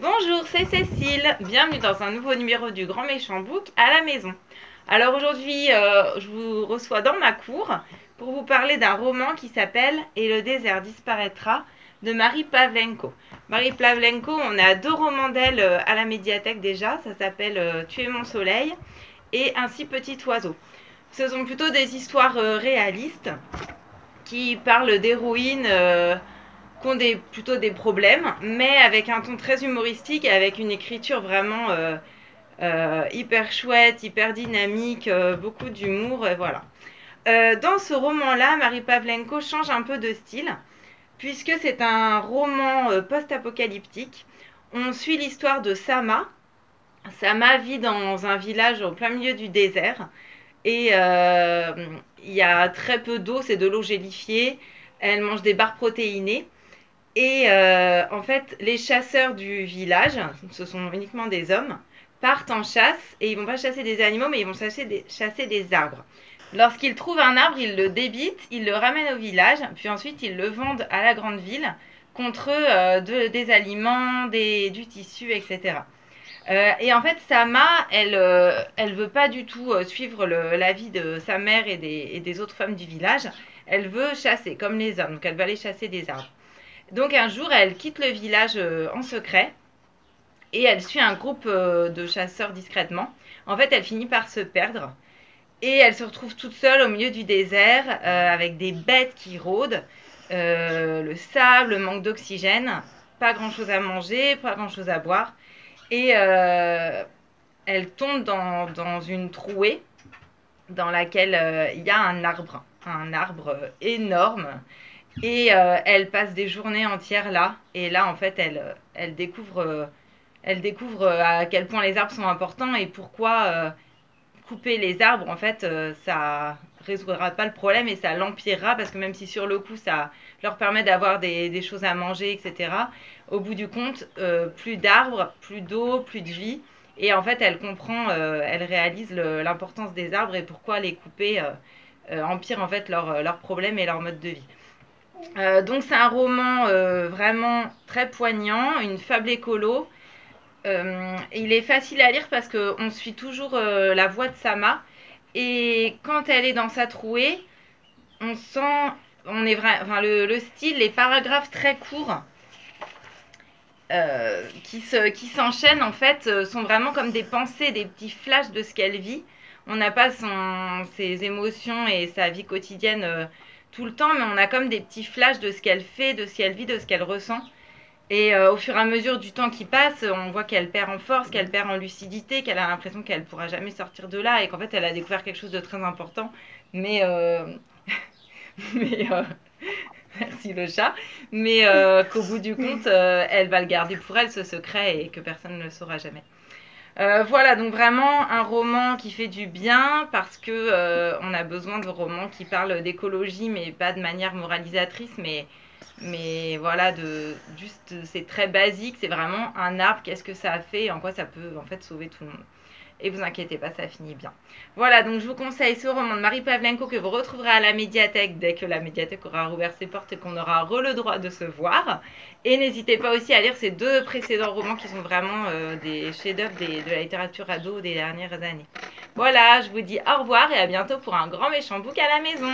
Bonjour, c'est Cécile. Bienvenue dans un nouveau numéro du Grand Méchant Book à la maison. Alors aujourd'hui, euh, je vous reçois dans ma cour pour vous parler d'un roman qui s'appelle Et le désert disparaîtra de Marie Pavlenko. Marie Pavlenko, on a deux romans d'elle euh, à la médiathèque déjà. Ça s'appelle euh, Tuer mon soleil et Ainsi petit oiseau. Ce sont plutôt des histoires réalistes qui parlent d'héroïnes qui ont plutôt des problèmes, mais avec un ton très humoristique et avec une écriture vraiment euh, euh, hyper chouette, hyper dynamique, euh, beaucoup d'humour, voilà. dans ce roman-là, Marie Pavlenko change un peu de style, puisque c'est un roman post-apocalyptique. On suit l'histoire de Sama. Sama vit dans un village au plein milieu du désert, et il y a très peu d'eau, c'est de l'eau gélifiée. Elle mange des barres protéinées. Et euh, en fait, les chasseurs du village, ce sont uniquement des hommes, partent en chasse et ils vont pas chasser des animaux, mais ils vont chasser des, chasser des arbres. Lorsqu'ils trouvent un arbre, ils le débitent, ils le ramènent au village, puis ensuite ils le vendent à la grande ville contre euh, des aliments, du tissu, etc. Euh, et en fait, Sama, elle, elle veut pas du tout suivre l'avis de sa mère et des, et des autres femmes du village. Elle veut chasser comme les hommes, donc elle va aller chasser des arbres. Donc un jour, elle quitte le village euh, en secret et elle suit un groupe euh, de chasseurs discrètement. En fait, elle finit par se perdre et elle se retrouve toute seule au milieu du désert euh, avec des bêtes qui rôdent, le sable, le manque d'oxygène, pas grand-chose à manger, pas grand-chose à boire. Et elle tombe dans, dans, une trouée dans laquelle il y a un arbre, un arbre énorme et euh, elle passe des journées entières là. Et là, en fait, elle, euh, elle découvre, euh, elle découvre à quel point les arbres sont importants et pourquoi couper les arbres, en fait, ça résoudra pas le problème et ça l'empirera parce que même si sur le coup, ça leur permet d'avoir des, des, choses à manger, etc., au bout du compte, plus d'arbres, plus d'eau, plus de vie. Et en fait, elle comprend, elle réalise l'importance des arbres et pourquoi les couper empire en fait leurs leur problèmes et leur mode de vie. Euh, donc c'est un roman euh, vraiment très poignant, une fable écolo. Euh, il est facile à lire parce qu'on suit toujours la voix de Sama. Et quand elle est dans sa trouée, on sent, on est enfin, le, style, les paragraphes très courts qui s'enchaînent qui en fait sont vraiment comme des pensées, des petits flashs de ce qu'elle vit. On n'a pas ses émotions et sa vie quotidienne tout le temps, mais on a comme des petits flashs de ce qu'elle fait, de ce qu'elle vit, de ce qu'elle ressent. Et euh, au fur et à mesure du temps qui passe, on voit qu'elle perd en force, qu'elle perd en lucidité, qu'elle a l'impression qu'elle pourra jamais sortir de là et qu'en fait elle a découvert quelque chose de très important. Mais, euh... euh... merci le chat, mais qu'au bout du compte, elle va le garder pour elle ce secret et que personne ne le saura jamais. Euh, voilà, donc vraiment un roman qui fait du bien parce que euh, on a besoin de romans qui parlent d'écologie, mais pas de manière moralisatrice, mais, mais voilà, de juste c'est très basique, c'est vraiment un arbre, qu'est-ce que ça a fait et en quoi ça peut en fait sauver tout le monde. Et vous inquiétez pas, ça finit bien. Voilà, donc je vous conseille ce roman de Marie Pavlenko que vous retrouverez à la médiathèque dès que la médiathèque aura rouvert ses portes et qu'on aura re le droit de se voir. Et n'hésitez pas aussi à lire ces deux précédents romans qui sont vraiment euh, des chefs-d'œuvre de la littérature ado des dernières années. Voilà, je vous dis au revoir et à bientôt pour un grand méchant book à la maison.